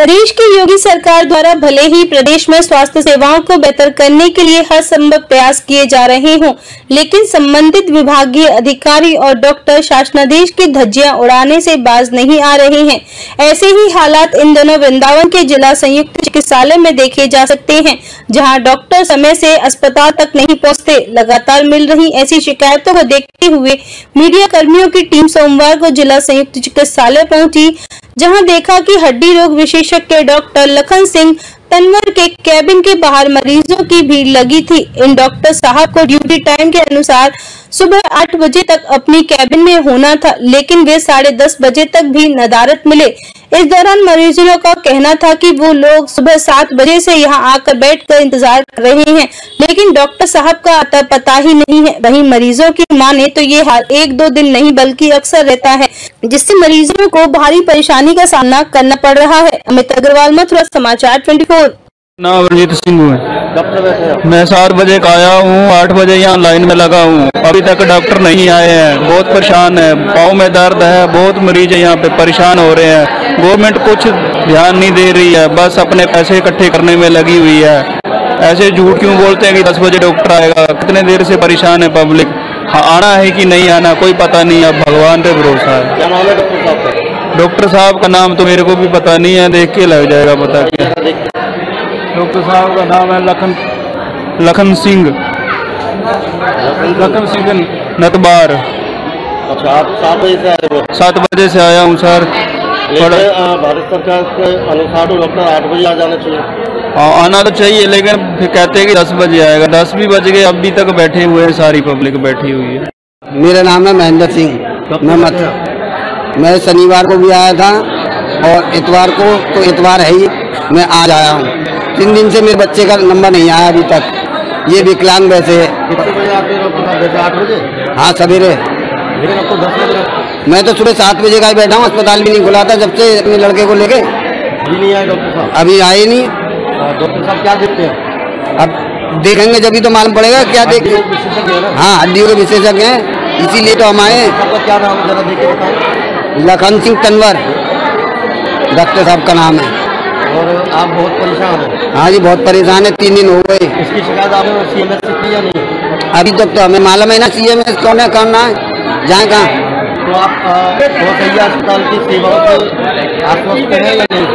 प्रदेश की योगी सरकार द्वारा भले ही प्रदेश में स्वास्थ्य सेवाओं को बेहतर करने के लिए हर संभव प्रयास किए जा रहे हों, लेकिन संबंधित विभागीय अधिकारी और डॉक्टर शासनादेश की धज्जियाँ उड़ाने से बाज नहीं आ रहे हैं। ऐसे ही हालात इन दोनों वृंदावन के जिला संयुक्त चिकित्सालय में देखे जा सकते हैं, जहाँ डॉक्टर समय से अस्पताल तक नहीं पहुँचते। लगातार मिल रही ऐसी शिकायतों को देखते हुए मीडिया कर्मियों की टीम सोमवार को जिला संयुक्त चिकित्सालय पहुँची, जहाँ देखा कि हड्डी रोग विशेषज्ञ डॉक्टर लखन सिंह तनवर के कैबिन के बाहर मरीजों की भीड़ लगी थी। इन डॉक्टर साहब को ड्यूटी टाइम के अनुसार सुबह आठ बजे तक अपनी कैबिन में होना था, लेकिन वे साढ़े दस बजे तक भी नदारत मिले। इस दौरान मरीजों का कहना था कि वो लोग सुबह सात बजे से यहाँ आकर बैठकर इंतज़ार कर रहे हैं, लेकिन डॉक्टर साहब का अतः पता ही नहीं है। वहीं मरीजों की माने तो ये हाल एक दो दिन नहीं, बल्कि अक्सर रहता है, जिससे मरीजों को भारी परेशानी का सामना करना पड़ रहा है। अमित अग्रवाल, मथुरा समाचार ट्वेंटी नाम रंजीत सिंह है। मैं सात बजे का आया हूँ आठ बजे यहाँ लाइन में लगा हूँ। अभी तक डॉक्टर नहीं आए हैं बहुत परेशान है। पाँव में दर्द है बहुत मरीज़ यहाँ पे परेशान हो रहे हैं। गवर्नमेंट कुछ ध्यान नहीं दे रही है बस अपने पैसे इकट्ठे करने में लगी हुई है। ऐसे झूठ क्यों बोलते हैं कि दस बजे डॉक्टर आएगा? कितने देर से परेशान है पब्लिक? हाँ, आना है कि नहीं आना कोई पता नहीं अब भगवान पे भरोसा है। डॉक्टर साहब का? नाम तो मेरे को भी पता नहीं है देख के लग जाएगा पता क्या डॉक्टर साहब का नाम है लखन लखन सिंह। लखन सिंह नतबार। अच्छा आप सात बजे से आए हो? सात बजे से आया हूँ सर। भारत सरकार के अनुसार तो डॉक्टर आठ बजे आ जाना चाहिए। हाँ, आना तो चाहिए लेकिन फिर कहते हैं कि दस बजे आएगा। दस भी बज गए अभी तक बैठे हुए हैं सारी पब्लिक बैठी हुई है। मेरा नाम है महेंद्र सिंह। मैं मत मैं शनिवार को भी आया था और इतवार को तो इतवार है ही मैं आज आया हूँ। तीन दिन से मेरे बच्चे का नंबर नहीं आया अभी तक ये विकलांग वैसे। है हो हाँ सवेरे। तो मैं तो सुबह सात बजे का ही बैठा हूँ अस्पताल भी नहीं खुला था जब से अपने लड़के को लेके। अभी नहीं आए डॉक्टर साहब? अभी आए नहीं। डॉक्टर साहब क्या देखते हैं? अब देखेंगे जब भी तो मालूम पड़ेगा क्या देख है हाँ हड्डियों के विशेषज्ञ हैं इसीलिए तो हम आए। क्या नाम जरा देख लखन सिंह तनवर। डॉक्टर साहब का नाम है। और आप बहुत परेशान हैं। हाँ जी बहुत परेशान है तीन दिन हो गए। इसकी शिकायत आपने सी एम एस से की या नहीं? अभी तक तो हमें मालूम है ना सी एम एस कौन है करना है। जाए कहाँ? तो आप अस्पताल की सेवाओं से आश्वस्त हैं या नहीं?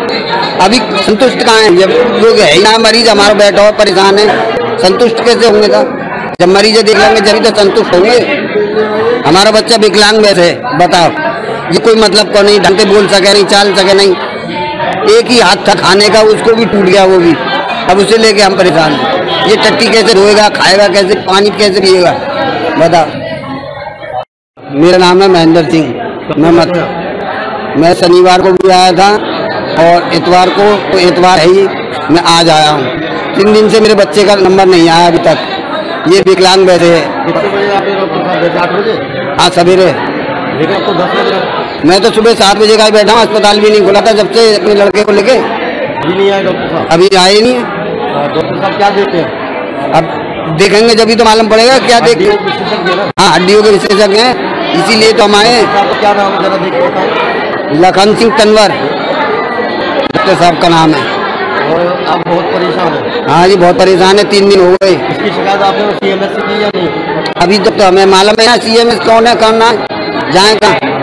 अभी संतुष्ट कहाँ है? जब लोग है ना मरीज़ हमारा बैठा हुआ परेशान है। संतुष्ट कैसे होंगे था जब मरीज़ देख लेंगे जब तो संतुष्ट होंगे। हमारा बच्चा विकलांग वैसे है बताओ। ये कोई मतलब को नहीं ढंग से बोल सके नहीं चाल सके नहीं। एक ही हाथ था खाने का उसको भी टूट गया वो भी। अब उसे लेके हम परेशान हैं। ये टट्टी कैसे रोएगा खाएगा कैसे पानी कैसे पिएगा? बताओ मेरा नाम है महेंद्र सिंह। मैं मत मैं शनिवार को भी आया था और इतवार को तो इतवार है ही मैं आज आया हूँ। तीन दिन से मेरे बच्चे का नंबर नहीं आया अभी तक। ये विकलांग बैठे है। हाँ सवेरे। मैं तो सुबह सात बजे का ही बैठा हूँ अस्पताल भी नहीं खुला था जब से अपने लड़के को लेके। अभी नहीं आए डॉक्टर साहब। अभी आए नहीं है। डॉक्टर साहब क्या देखते हैं? अब देखेंगे जब भी तो मालूम पड़ेगा क्या देख है। ना? हाँ हड्डियों के विशेषज्ञ हैं इसीलिए तो हम आए क्या नाम जरा देख लखन सिंह तनवर। डॉक्टर साहब का नाम है। और आप बहुत परेशान हैं। हाँ जी बहुत परेशान है तीन दिन हो गए। इसकी शिकायत आपने सी एम एस से की या नहीं? अभी तक तो हमें मालूम है ना सी एम एस कौन है करना है। जाए कहाँ तो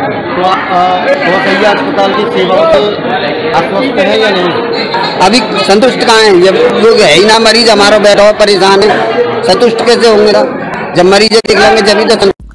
अस्पताल की सेवा से आश्वस्त हैं या नहीं? अभी संतुष्ट कहाँ है? जब लोग है ही ना मरीज़ हमारा बैठा हुआ परेशान है। संतुष्ट कैसे होंगे ना? जब मरीज़ देख लेंगे जब तो संतुष्ट